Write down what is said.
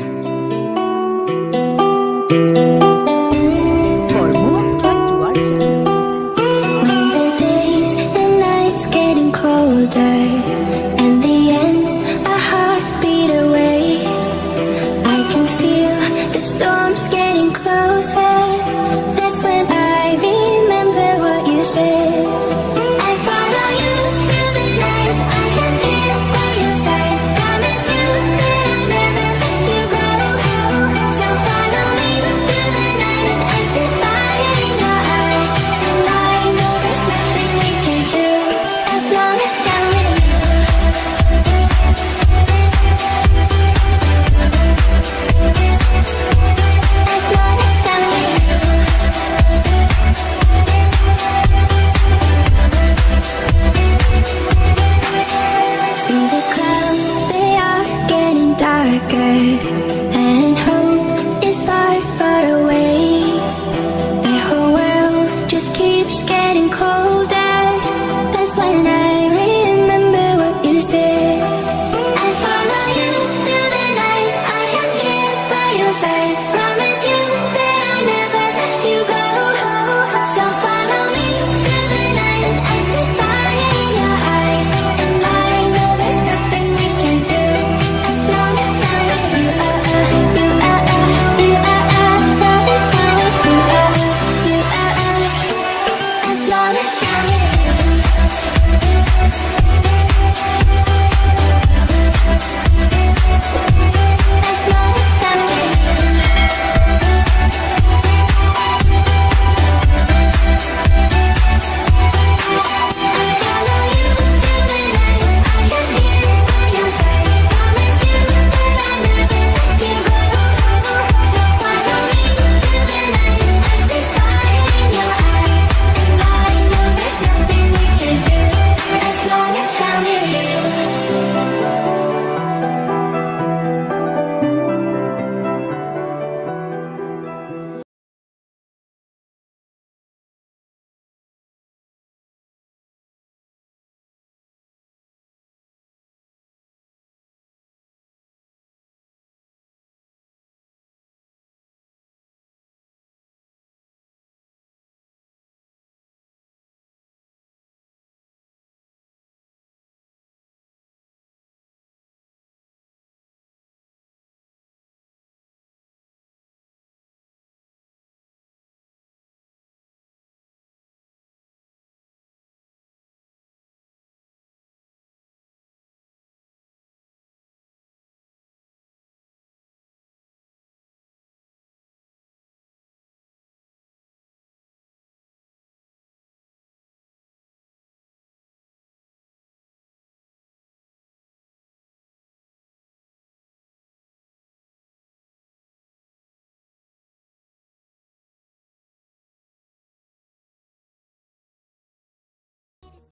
you you say.